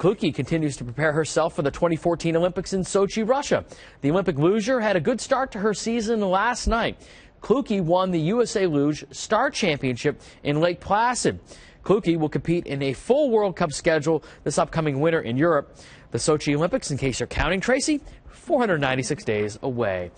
Clukey continues to prepare herself for the 2014 Olympics in Sochi, Russia. The Olympic luger had a good start to her season last night. Clukey won the USA Luge Start Championship in Lake Placid. Clukey will compete in a full World Cup schedule this upcoming winter in Europe. The Sochi Olympics, in case you're counting, Tracy, 496 days away.